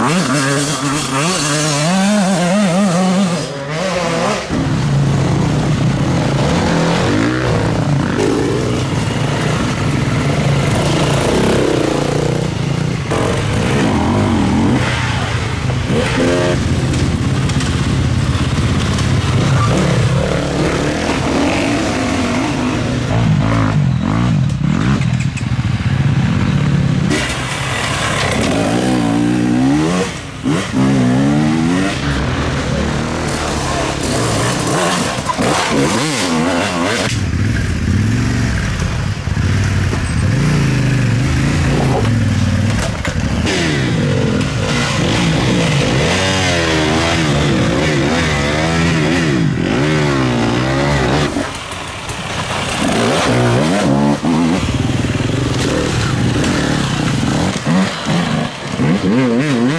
Mm-hmm. Mm-hmm.